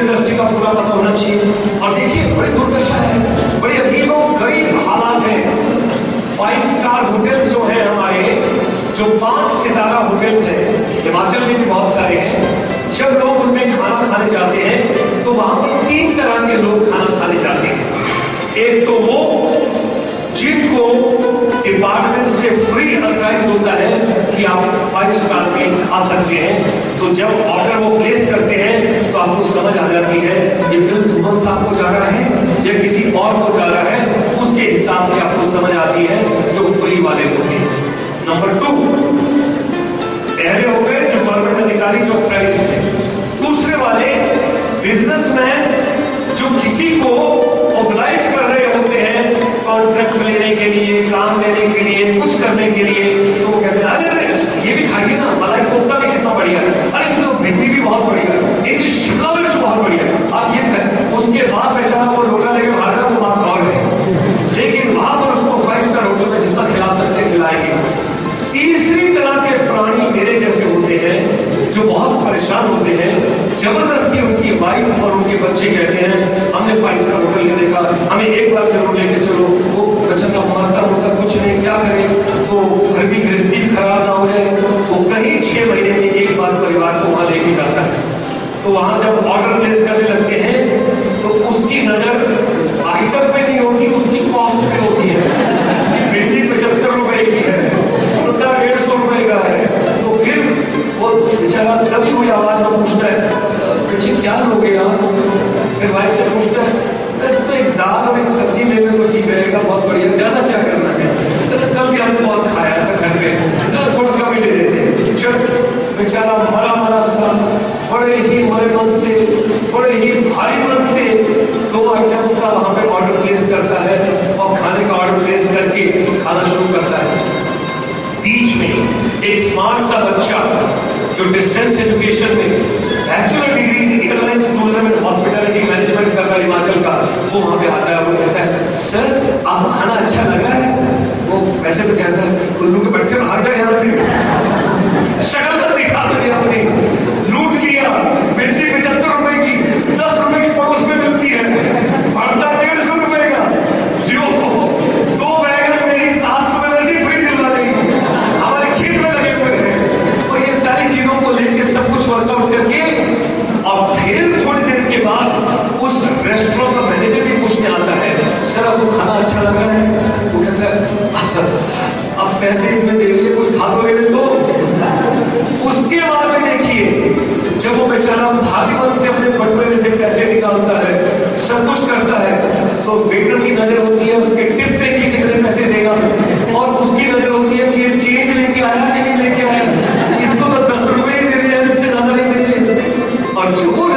Industry का पूरा पता होना चाहिए। और देखिए, बड़ी दुर्दशा है, बड़ी अजीब गरीब हालात है। फाइव स्टार होटल्स जो है हमारे, जो पाँच सितारा होटल्स हैं, हिमाचल में भी बहुत सारे हैं। जब लोग उनमें खाना खाने जाते हैं तो वहाँ पर तीन तरह के लोग खाना खाने जाते हैं। एक तो वो, जिनको डिपार्टमेंट से फ्री अथराइज होता है कि आप फाइव स्टार में खा सकते हैं। तो जब ऑर्डर वो प्लेस आपको समझ आ जाती है ये बिल धुमन साहब को जा रहा है या किसी और को जा रहा है, उसके हिसाब से आपको समझ आती है जो फ्री वाले होते हैं। नंबर टू, पहले हो गए जो गवर्नमेंट अधिकारी जो अथराइज थे दूसरे वाले बिजनेसमैन जो किसी को ऑब्लाइज कर रहे होते हैं कॉन्ट्रैक्ट लेने के लिए, काम लेने के लिए, कुछ करने के लिए तो वो कहते हैं, अरे ये भी खाइए ना? परेशान होते हैं। ज़बरदस्ती उनकी वाइफ और उनके बच्चे कहते हैं, हमने फाइव का होटल नहीं देखा हमें एक बार बच्चे क्या लोगे आप फिर भाई से पूछता है वैसे तो एक दाल और एक सब्ज़ी ले लो तो ठीक रहेगा बहुत बढ़िया। ज़्यादा क्या करना है? कहते, कल भी हमने बहुत खाया था घर में। चलो थोड़ा कम ही ले लेते। चल बेचारा मरा मरा सा बड़े ही मरे मन से बड़े ही भारी मन से दो आइटम्स का वहाँ पे ऑर्डर प्लेस करता है और खाने का ऑर्डर प्लेस करके खाना शुरू करता है। बीच में एक स्मार्ट सा बच्चा जो डिस्टेंस एजुकेशन में bachelor degree airlines tourism and hospitality management कर रहा है हिमाचल का वो वहाँ पे आता है वो कहता है सर आपको खाना अच्छा लगा है वो वैसे तो है उल्लू के बच्चे भाग जाए यहाँ से। शक्ल पर दिखा दो अपनी। लूट लिया भिंडी पचहत्तर रुपए की, दस रुपए की पड़ोस में मिलती है। भरता डेढ़ सौ रुपए का। जो दो। बैगन मेरी सास को वैसे ही फ्री दिलवा देगी। हमारे खेत में लगे हुए हैं। और ये सारी चीज़ों को लेके सब कुछ वर्कआउट करके और फिर थोड़ी देर के बाद उस रेस्टोरेंट का मैनेजर भी पूछने आता है, सर, आपको खाना अच्छा लग रहा है? वो कहता है अब पैसे इनमें दे दिए कुछ खा तो लेने तो उसके बाद में देखिए, जब वो बेचारा भागीपन से अपने बटवे में से पैसे निकालता है, सब कुछ करता है तो वेटर की नज़र होती है, उसके टिप पे कि कितने पैसे देगा। और उसकी नज़र होती है कि ये चेंज लेके आया कि नहीं लेके आया। इसको तो दस रुपए ही दे रहे हैं इससे ज़्यादा नहीं दे रहे और जो